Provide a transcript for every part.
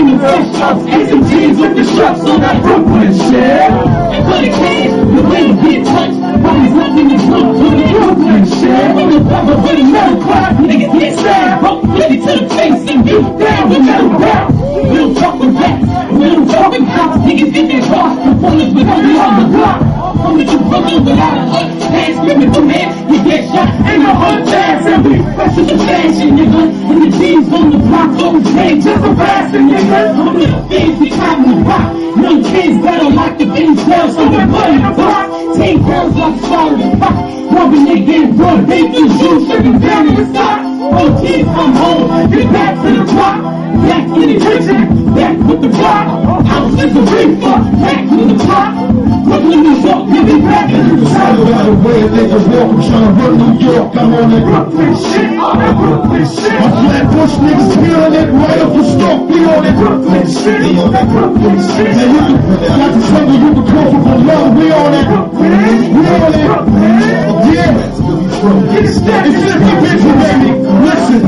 in the fresh shops, and jeans with the straps on that Brooklyn shit. And for the cash, the way you get touched, boys up in the trunk with the Brooklyn shit. On the cover with a metal clock, niggas get stabbed, the on the block, always hang just a fashion, nigga. I'm the things we climb the rock, young kids that locked up in cells, so we're putting the block, take girls off the side of the pot, rubbing their game broad, they do shoes, shipping down in the stock, all oh, kids come home, get back to the block, back in the kitchen, with the block, houses of reefer, back with the block, Brooklyn, New York, we'll be back. In the Talk block. about the way niggas walk, I'm tryna run New York, I'm on that Brooklyn shit, on that Brooklyn shit. My flatbush niggas feeling it right off the stalk, we on that Brooklyn shit, we on that Brooklyn shit. Now you can, not to tell me you can come from below, we on that Brooklyn, we on that yeah. It's 50 bitches, baby, listen,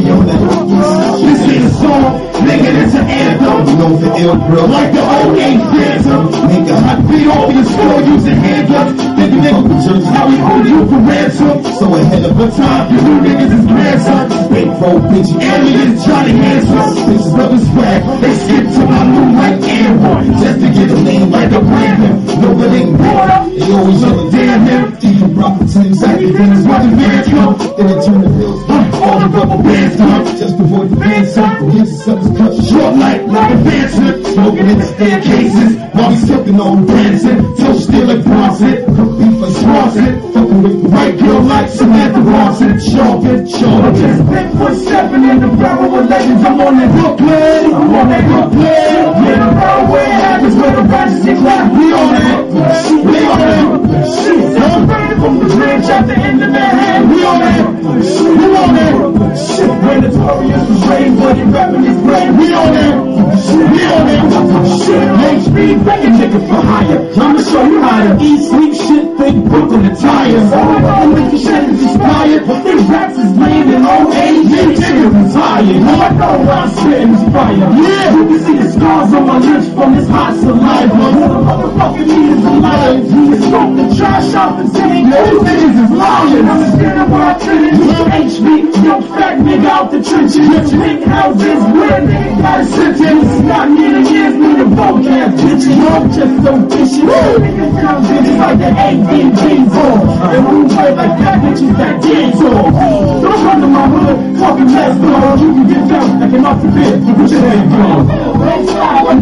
this ain't a song, nigga, it's an anthem. You know the ill grill. Like the old eight phantom, nigga, I beat off your store using handguns. Nigga, nigga, how we hold you for ransom? So ahead of The time you new niggas is grandson. big pro bitch. Aliens Johnny bitches love his swag. They skip to my new like airborne just to get a name like a Brandon. No, it ain't water. They always the damn him. Tim Exactly, then it's where the man come. Then it turn the bills. All the rubber bands come. Just avoid the ransom. Hit yourself cut short. Short like like a advancement, smoking in the staircases while we sipping on Branson. Till still like Bronson, cook beef like Swanson. Fucking with the right girl like Samantha Ronson. Sharpen, sharpen. Just big foot stepping in the barrel with legends. I'm on that Brooklyn, I'm on that Brooklyn. We on that, we on that. Shit, Main Street, begging niggas for hire. I'ma show you how to eat, sleep, shit, think, Brooklyn attire. All the wicked shit is inspired. These raps is lame and old age. You niggas retired. Now I know I'm spitting is fire. You can see the scars on my lips from this hot saliva. Motherfucking me is alive. You smoke the trash off the tank. You niggas is lying. Where I finish. HB, yo, fat nigga out the trenches. Pink houses, where nigga got a sentence. Not me the years, me the vocab bitches. Yo, I'm just so vicious. Niggas down bitches like the ADG on. And we play like that bitches that dance on. Don't come to my hood, talking less dog. You can get down like an off the bed. Head on. Red style,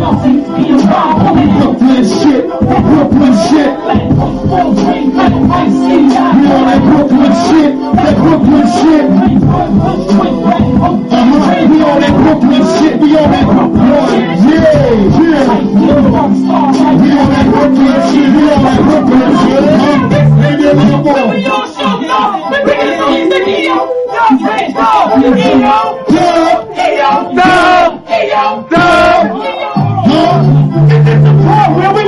When we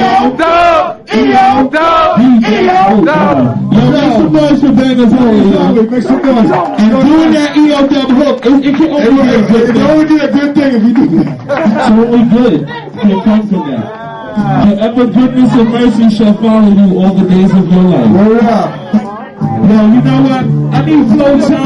all. EO, duh. EO, duh. Yo, make some noise. Make some noise. And doing that EO dub hook, it, it can It only be a good thing. only be a good thing we do. Forever goodness and mercy shall follow you all the days of your life. Word up. Yo, you know what? I need flow time.